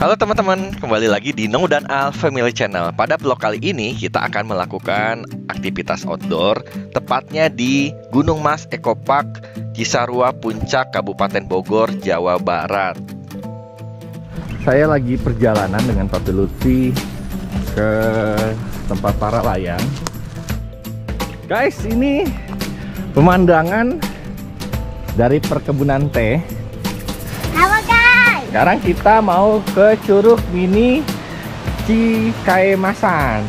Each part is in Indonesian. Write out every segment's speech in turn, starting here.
Halo teman-teman, kembali lagi di No dan Al Family Channel. Pada vlog kali ini kita akan melakukan aktivitas outdoor, tepatnya di Gunung Mas Eco Park, Cisarua Puncak, Kabupaten Bogor, Jawa Barat. Saya lagi perjalanan dengan Papi Lutfi ke tempat para layang. Guys, ini pemandangan dari perkebunan teh sekarang kita mau ke Curug Mini Cikaemasan.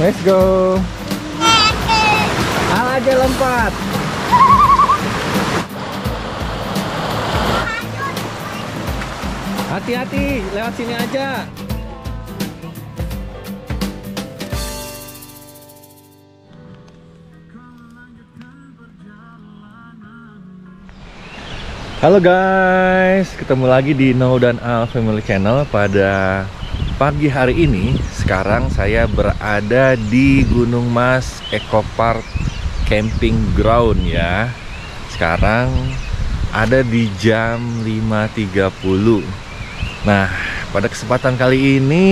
Let's go. Al aja lompat. Hati-hati, lewat sini aja. Halo guys, ketemu lagi di No dan Al Family Channel pada pagi hari ini. Sekarang saya berada di Gunung Mas Eco Park Camping Ground ya. Sekarang ada di jam 5.30. Nah, pada kesempatan kali ini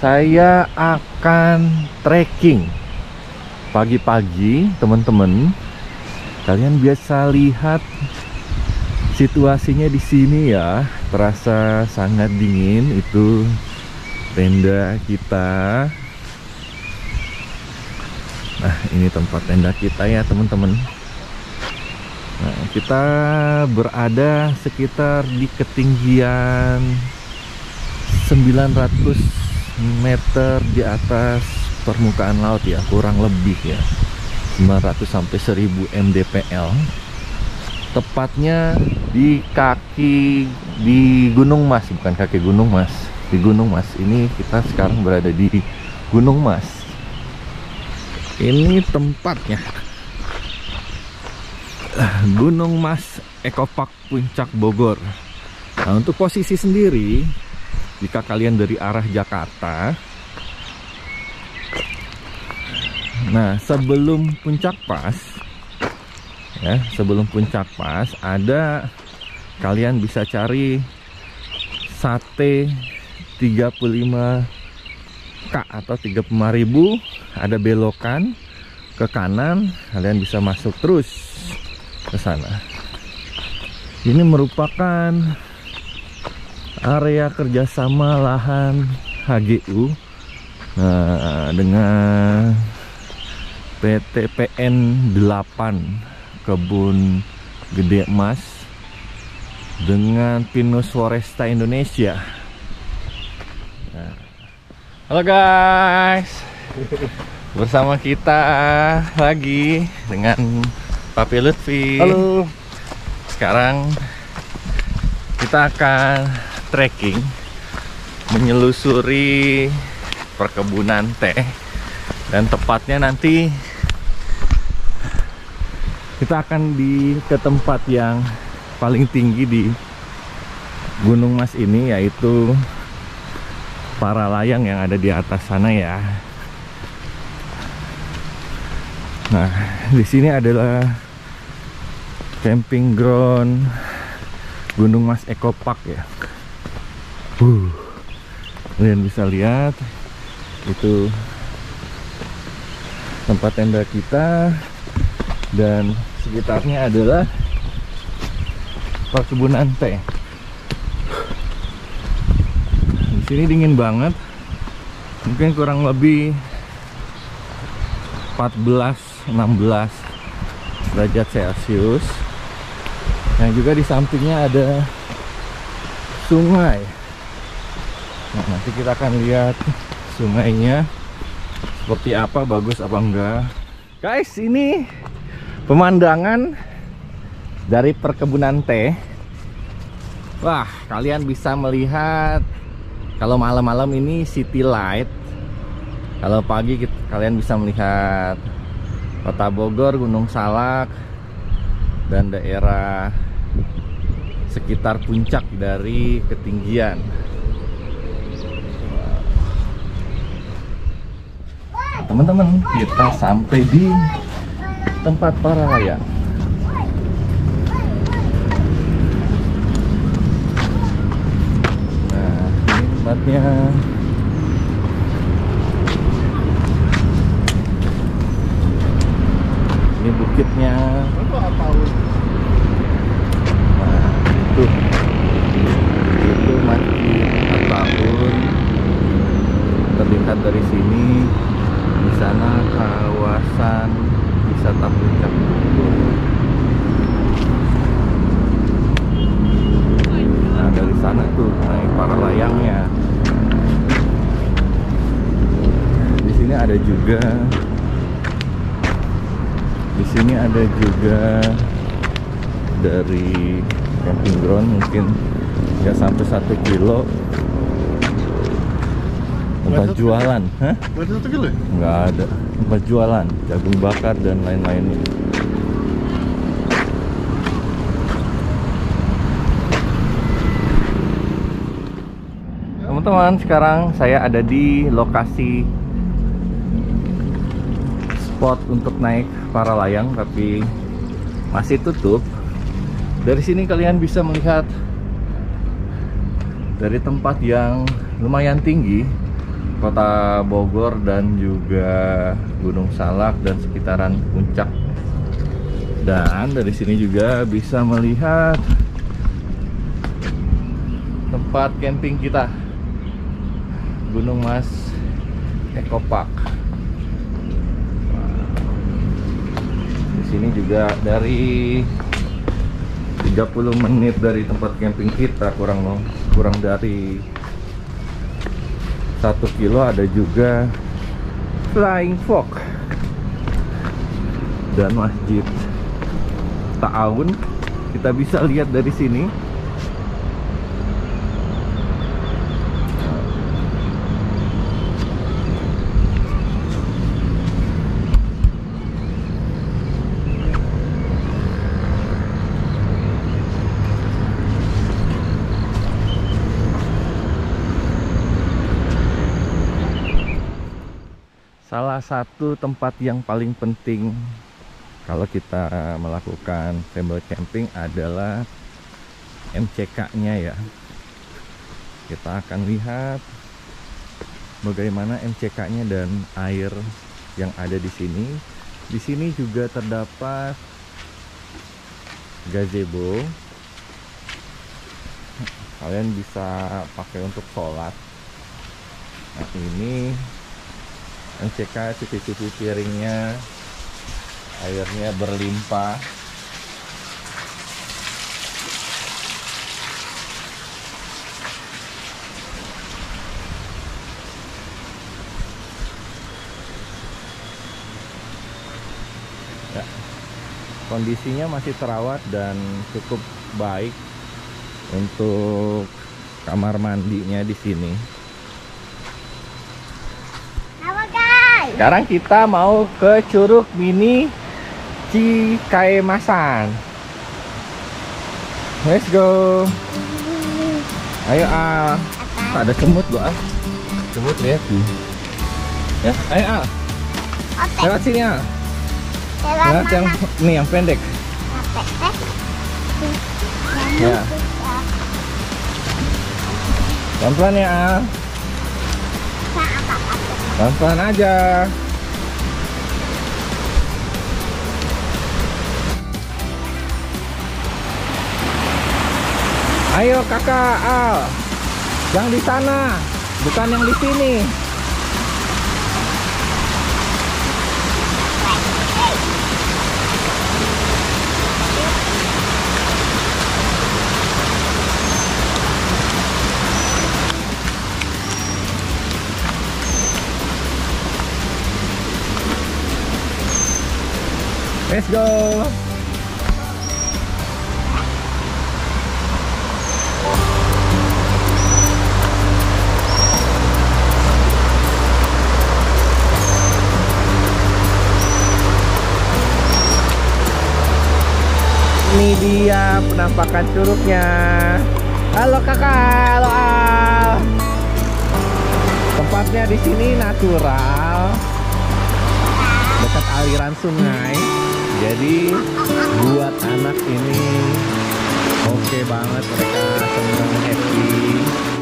saya akan trekking pagi-pagi teman-teman Kalian biasa lihat situasinya di sini ya, terasa sangat dingin. Itu tenda kita. Nah, ini tempat tenda kita ya, teman-teman. Nah, kita berada sekitar di ketinggian 900 meter di atas permukaan laut ya, kurang lebih ya. 900 sampai 1000 mdpl tepatnya di kaki di Gunung Mas bukan kaki Gunung Mas di Gunung Mas. Ini kita sekarang berada di Gunung Mas. Ini tempatnya. Gunung Mas Ekopak Puncak Bogor. Nah untuk posisi sendiri jika kalian dari arah Jakarta Nah, sebelum puncak pas ya, sebelum puncak pas ada kalian bisa cari sate 35K atau 35.000 ada belokan ke kanan kalian bisa masuk terus ke sana. Ini merupakan area kerjasama lahan HGU nah, dengan PT PN 8 Kebun Gede Emas dengan Pinus Foresta Indonesia. Nah. Halo guys, bersama kita lagi dengan Papi Lutfi. Halo. Sekarang kita akan trekking menyelusuri perkebunan teh dan tepatnya nanti kita akan di ke tempat yang paling tinggi di Gunung Mas ini yaitu para layang yang ada di atas sana ya. Nah, di sini adalah camping ground Gunung Mas Eco Park ya. Uh, kalian bisa lihat itu tempat tenda kita dan sekitarnya adalah perkebunan teh. Di sini dingin banget. Mungkin kurang lebih 14 16 derajat Celcius. Yang juga di sampingnya ada sungai. Nah, nanti kita akan lihat sungainya seperti apa bagus apa enggak. Guys, ini pemandangan dari perkebunan teh. Wah kalian bisa melihat kalau malam-malam ini city light. Kalau pagi kita, kalian bisa melihat kota Bogor Gunung Salak dan daerah sekitar puncak dari ketinggian. Teman-teman kita sampai di tempat para layang. Nah, ini tempatnya. Ini bukitnya. Nah, itu itu masih tahun terlihat dari sini di sana kawasan wisata puncak nah dari sana tuh naik para layangnya. Di sini ada juga. Di sini ada juga dari camping ground mungkin. Ya sampai satu kilo tempat jualan. Hah? Berarti satu kilo ya? nggak ada. Tempat jualan. Jagung bakar dan lain-lainnya teman-teman sekarang saya ada di lokasi spot untuk naik para layang tapi masih tutup. Dari sini kalian bisa melihat dari tempat yang lumayan tinggi kota Bogor dan juga Gunung Salak dan sekitaran puncak. Dan dari sini juga bisa melihat tempat camping kita Gunung Mas Eco Park. Di sini juga dari 30 menit dari tempat camping kita kurang kurang dari satu kilo ada juga Flying Fox dan Masjid Ta'awun. Kita bisa lihat dari sini salah satu tempat yang paling penting kalau kita melakukan family camping adalah MCK-nya ya. Kita akan lihat bagaimana MCK-nya dan air yang ada di sini. Di sini juga terdapat gazebo. Kalian bisa pakai untuk sholat. Nah ini MCK cuci-cuci piringnya airnya berlimpah ya. kondisinya masih terawat dan cukup baik untuk kamar mandinya di sini. Sekarang kita mau ke Curug Mini Cikaemasan. Let's go. Ayo Al. Ada semut loh Al. Semut lihat tuh. Ya, ayo Al. Lewat sini Al. Lewat yang ini yang pendek. Ya. Pelan-pelan ya Al. Pelan-pelan aja. Ayo kakak Al, yang di sana, bukan yang di sini. Let's go. Ini dia penampakan curugnya. Halo kakak, halo Al. Tempatnya di sini natural, dekat aliran sungai. Jadi buat anak ini oke okay banget mereka senang happy.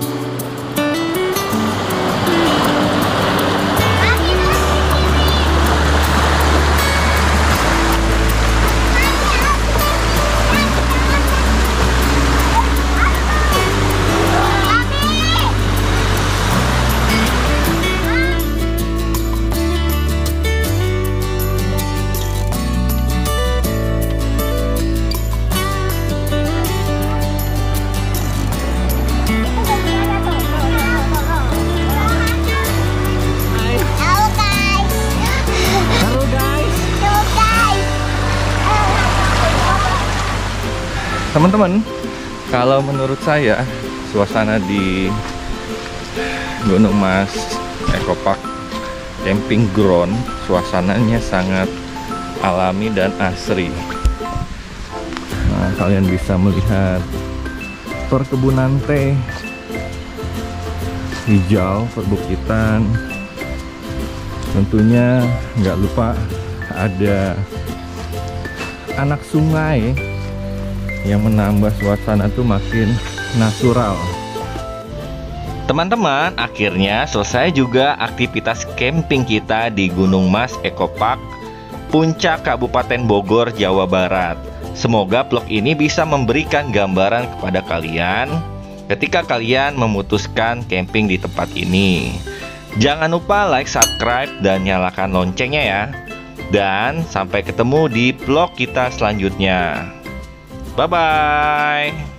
Teman-teman kalau menurut saya suasana di Gunung Mas Eco Park Camping Ground suasananya sangat alami dan asri. Nah, kalian bisa melihat perkebunan teh hijau perbukitan. Tentunya nggak lupa ada anak sungai yang menambah suasana tuh makin natural Teman-teman, akhirnya selesai juga aktivitas camping kita di Gunung Mas Eco Park, Puncak Kabupaten Bogor, Jawa Barat. Semoga vlog ini bisa memberikan gambaran kepada kalian ketika kalian memutuskan camping di tempat ini. Jangan lupa like, subscribe, dan nyalakan loncengnya ya. Dan sampai ketemu di vlog kita selanjutnya. Bye-bye.